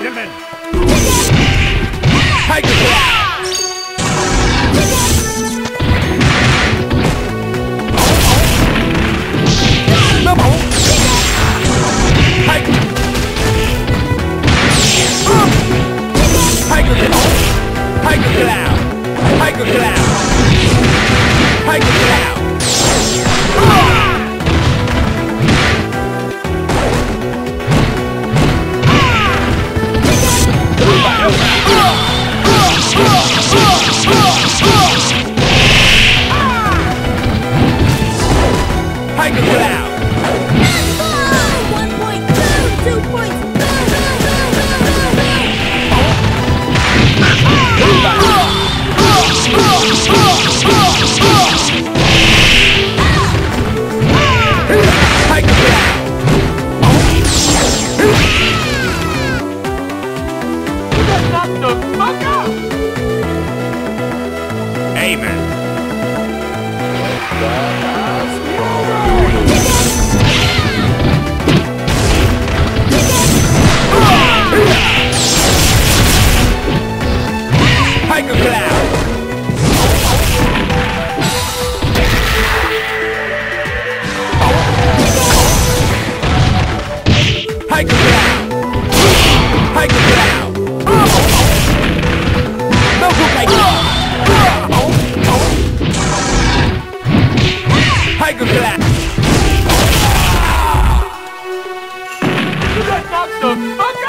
Gentlemen! Tiger Double! Tiger! Tiger Clown! Tiger Clown! Tiger Clown! Tiger Clown! One point, two, two points. Tiger Cloud! Amen. What the fuck?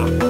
Aha!